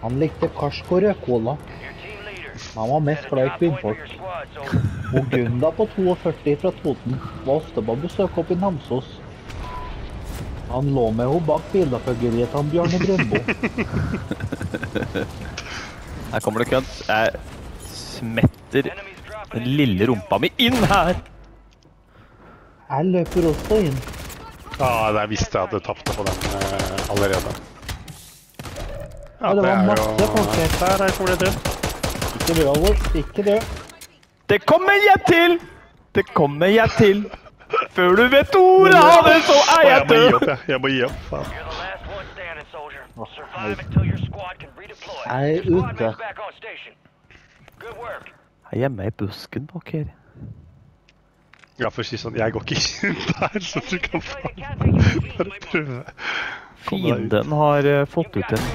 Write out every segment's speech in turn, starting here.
Han likte karsk og rødcola. Your. Han var mest glad i kvinnfolk. Og Gunda på 42 fra Toten var ofte på besøk oppe i Namsos. Han lå med henne bak bildefølgeriet til han Bjarne Brøndbo. Her kommer det kødd. Jeg smetter den lille rumpa mi inn her. Jeg løper også inn. Ja, jeg visste jeg at du tapte på den eh, allerede. Ja, det var masse folk her. Der, der kommer det til. Ikke dø, Alvor. Ikke dø. Det kommer jeg til! Det kommer jeg til. Før du vet ordet av det, så er jeg jeg jeg må gi død. opp, jeg. Jeg må gi opp. Faen. Jeg er ute. Jeg er hjemme i busken bak her. Ja, for å si sånn, jeg går ikke inn der, så du kan bare prøve. Fienden har eh, fått ut en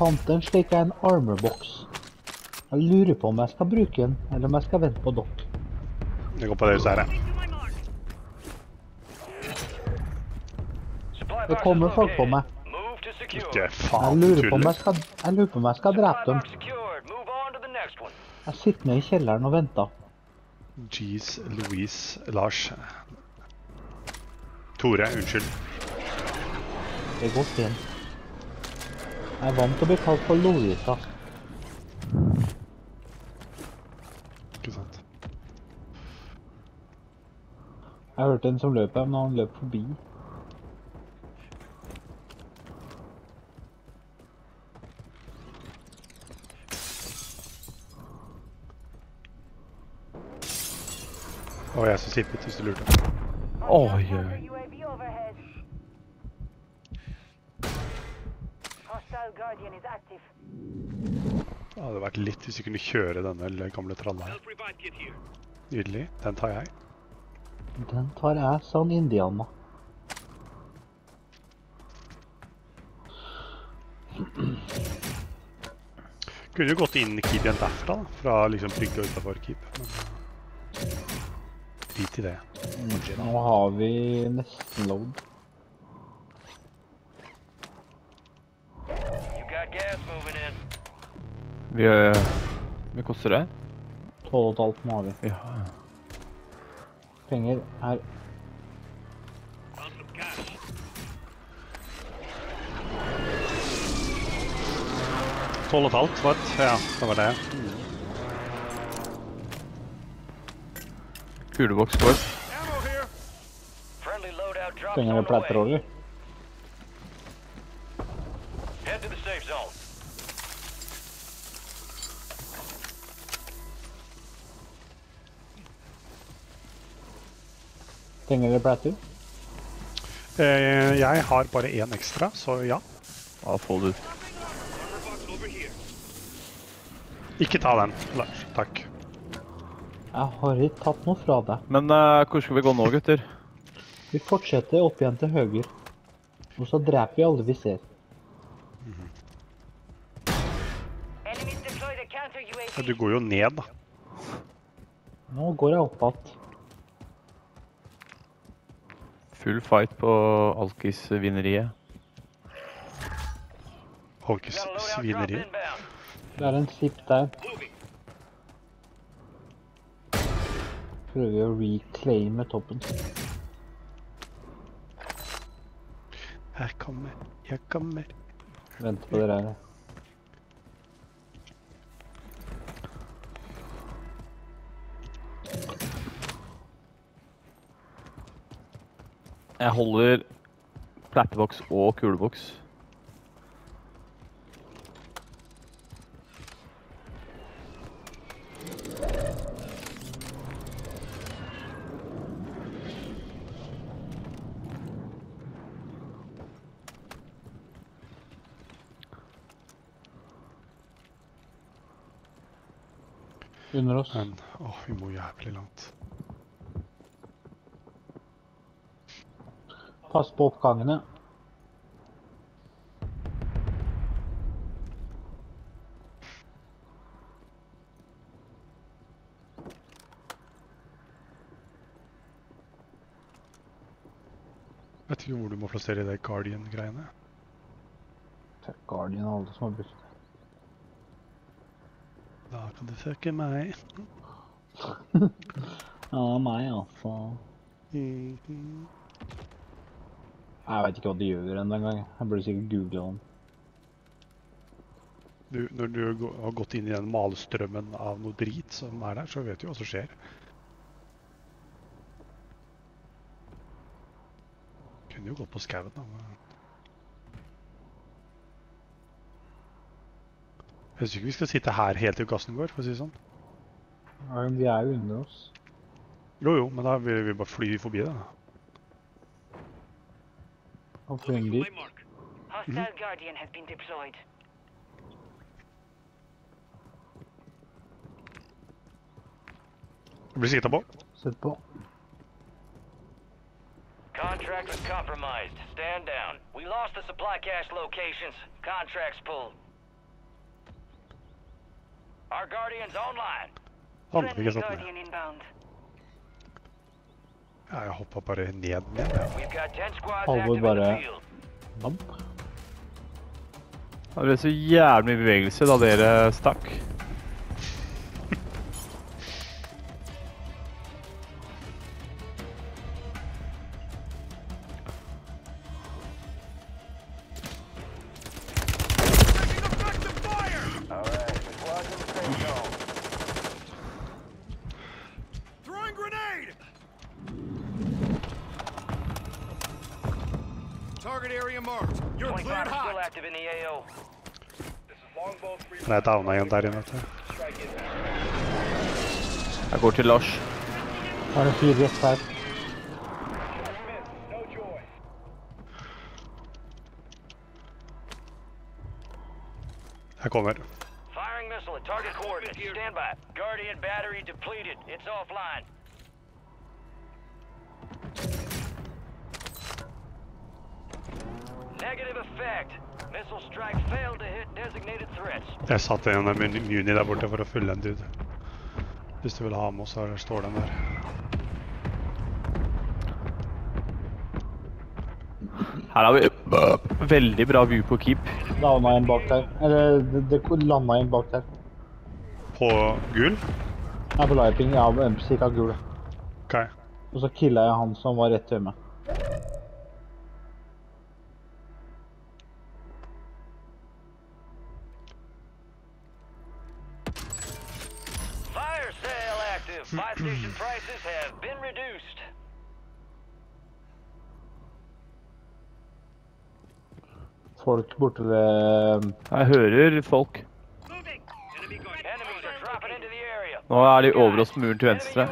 fant en slik en armorbox. Jeg lurer på om jeg skal bruke den, eller om jeg skal vente på dere. Jeg går på det huset her, ja. Det kommer folk på meg. Ikke Jeg faen lurer på om jeg skal, jeg lurer på om jeg skal drepe dem. Jeg sitter nede i kjelleren og venter. Jeez, Louise, Lars. Tore, unnskyld. Det går fint. Jeg er vant til å bli kalt for Lovisa. Ikke sant. Jeg hørte en som løp her, men han løp forbi. Åh, jeg som sippet, hvis du lurte. Oi, oi. Guardian is active. Det hadde vært litt hvis vi kunne kjøre denne gamle tralla her. Nydelig. Den tar jeg. Den tar jeg, sa han indianer. Kunne jo gått inn i Keep igjen derfra, da. Fra liksom brygga utafor Keep. Men drit i det. Nå har vi nesten load. Vi, har... Hvor koster det? 12,5 må vi. Ja. Penger her. Tolv og et halvt, var det? Ja, det var det. Kuleboks går. Penger og the Penger eller Platter? Eh, jeg har bare én ekstra, så ja. Da får du. Ikke ta den, Lars. Takk. Jeg har ikke tatt noe fra deg. Men uh, hvor skal vi gå nå, gutter? Vi fortsetter opp igjen til høyre. Og så dreper vi alle vi ser. Mm UAV. du går jo ned, da. Nå går jeg opp igjen. Full fight på Alkis-vineriet. Holkes Got a loadout drop svineri. inbound. Det er en zip der. Prøver vi å reclaime toppen. Jeg kommer, jeg kommer. Venter på dere her. Jeg holder platteboks og kuleboks. Under oss. Men åh, vi må jævlig langt. Pass på oppgangene. vet ikke hvor du må plassere de Guardian-greiene. Guardian og alle som har brukt det. Da kan du søke meg. Ja, meg altså. Mhm. Jeg vet ikke hva de gjør ennå engang. Jeg burde sikkert google dem. Du, når du har gått inn i den malstrømmen av noe drit som er der, så vet du hva som skjer. Kunne jo gått på skauen, da. men- Jeg syns ikke vi skal sitte her helt til gassen går, for å si det sånn. Ja, men De er jo under oss. Jo jo, men da vil vi bare fly forbi det. da. Hopefully I. Hostile mm -hmm. Guardian has been deployed. The Contract was compromised. Stand down. We lost the supply cache locations. Contracts pulled. Our Guardian's online. Oh, Friendly Guardian inbound. Ja, jeg hoppa bare ned igjen. ja. We've got 10 squads Halvor bare- Bam. Det ble så jævlig mye bevegelse da dere stakk. Nei, downa igjen der inne. vet du. Jeg går til Lars. Her er det fire rett her. Jeg kommer. Firing missile at target coordinates. Stand by. Guardian battery depleted. It's offline. Jeg satte en av Muni der borte for å fylle en dude. Hvis du vil ha med oss, så står den der. Her har vi veldig bra view på keep. Landa en bak der. Eller det, det landa en bak der. På gul? Nei, på liveping. Ja, cirka gul. OK. Og så killa jeg han som var rett ved meg. Folk borte ved Jeg hører folk. Nå er de over oss muren til venstre.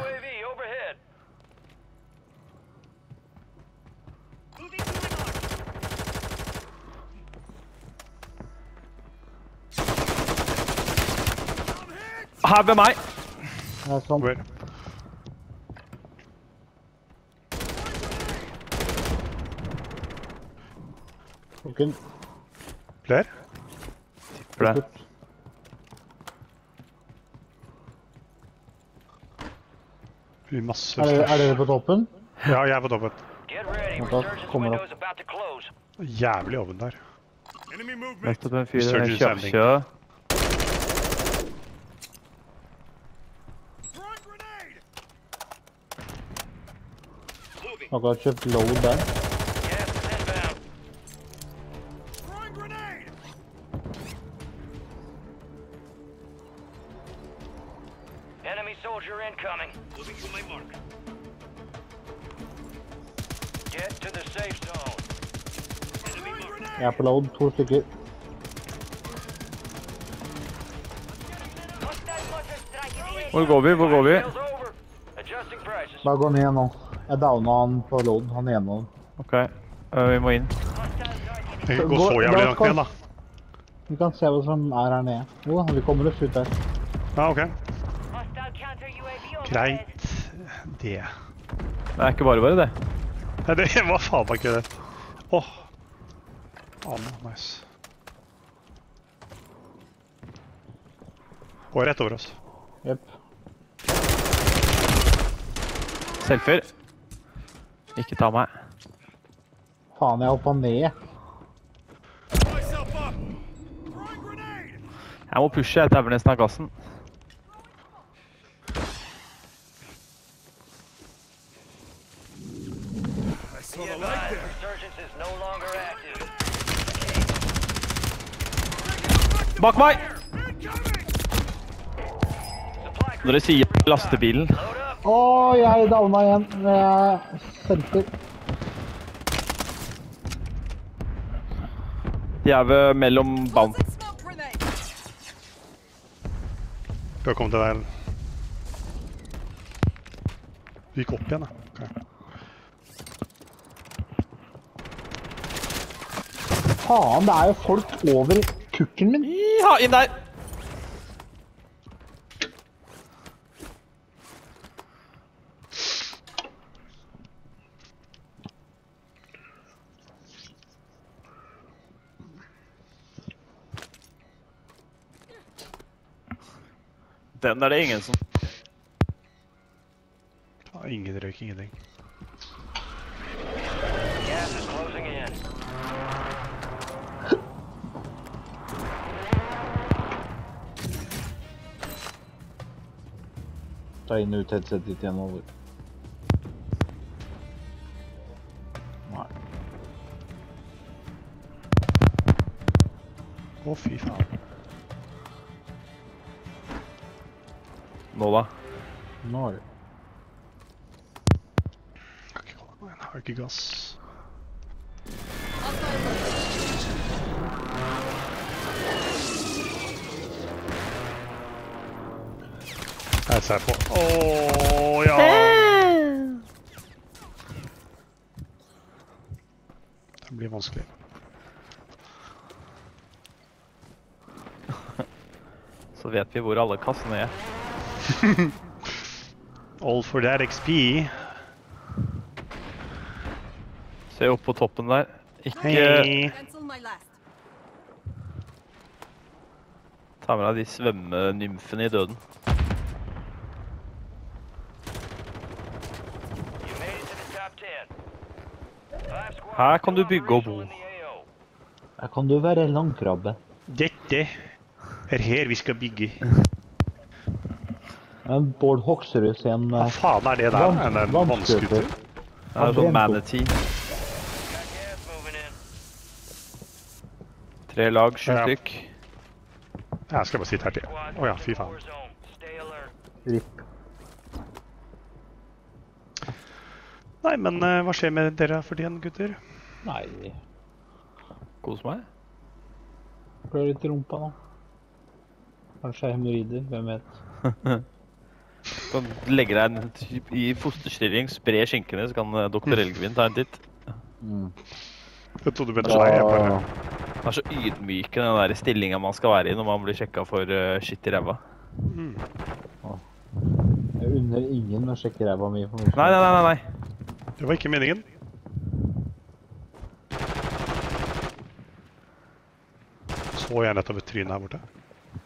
Her ved meg! Ja, sånn. Hvor? Ok, Flere? For det. Blir masse Er, dere- er stæsj. dere på toppen? Ja, jeg er på toppen. Get ready. Okay, Resurgence kommer window opp. is about to close. Jævlig åpen der. Enemy movement. Nettopp en fyr Surgeon en standing. kjøkjø. Throwing grenade! Akkurat kjøpt load der. På load. To stykker. Hvor går vi? Hvor går vi? Bare gå Da går ned nå. Jeg downa han på load. Han ene. OK, øh, vi må inn. Det går så jævlig langt ned, da. Vi kan se hva som er her nede. Jo, vi kommer oss ut der. Ja, OK. Greit. Det Det er ikke bare bare, det. Nei, det var faen meg ikke det. Åh. Ammo, nice. Og rett over oss. Jepp. Selfer. Ikke ta meg. Faen, jeg hoppa ned. Jeg må pushe. Jeg tauer nesten av gassen. Bak meg! Dere sier lastebilen Å, oh, jeg downa igjen. Jeg senter. De er ved mellom bound... Skal komme til deg. Du gikk opp igjen, da. Okay. Faen, det er jo folk over kukken min. Ja, inn der! Den er det ingen som ingen røyk, ingenting. Ta inn ut headsetet ditt igjen over. Nei. Å, fy faen. Nå, da. Nå er det. Kan ikke holde meg, Jeg har ikke gass. Jeg ser på. Å ja! Det blir vanskelig. Så vet vi hvor alle kassene er. All for that XP. Se opp på toppen der. Ikke ta med deg de svømmenymfene i døden. Her kan du bygge og bo. Her kan du være landkrabbe. Dette er her vi skal bygge. Men Bård Hoksrud sin Hva eh, faen er det der? Er det en vannskuter. Det er sånn manatee. Tre lag, sju Ja. stykk. Jeg skal bare sitte her til. Å ja, fy faen. RIP. Nei, men uh, hva skjer med dere for tiden, gutter? Nei, Kos meg. klør litt i rumpa nå. Kanskje hemoroider, hvem vet. Kan legge deg en typ i fosterstilling, spre skinkene, så kan eh, doktor Elgvin ta en titt. Mm. Jeg trodde du mente deg. Han er så ydmykende den der stillinga man skal være i når man blir sjekka for uh, skitt i ræva. Jeg unner ingen å sjekke ræva mi. nei, nei, nei, nei. Det var ikke meningen. Så jeg nettopp et tryne her borte?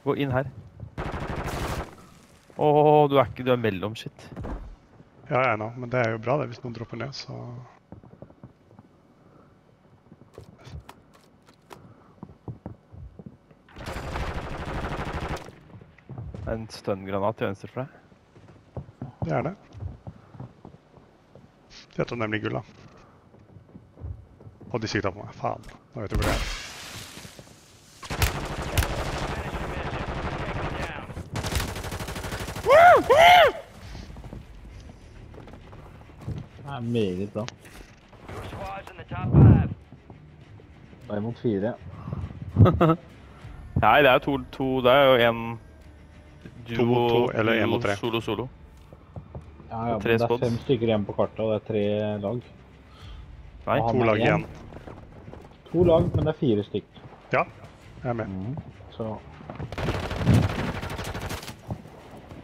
Gå inn her. Åh, du er ikke Du er mellom shit. Ja, jeg nå, men det er jo bra det, hvis noen dropper ned, så... Er En stun-granat til venstre for deg. Det er det. Dette tar nemlig gull, da. Og de sikta på meg. Faen. Nå vet du hvor det er. Det er meget bra. Da imot fire. Nei, det er jo to, to Det er jo én To mot to, eller en mot tre. Solo, solo. Ja, ja, men det er fem stykker igjen på kartet, og det er tre lag. Nei. To lag igjen. To lag, men det er fire stykker. Ja, jeg er med. Mhm. Så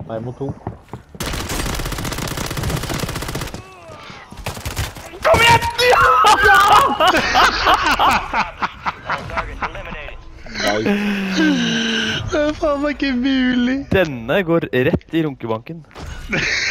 Nei mot to. Kom igjen! Ja! Det er faen meg ikke mulig! Denne går rett i runkebanken.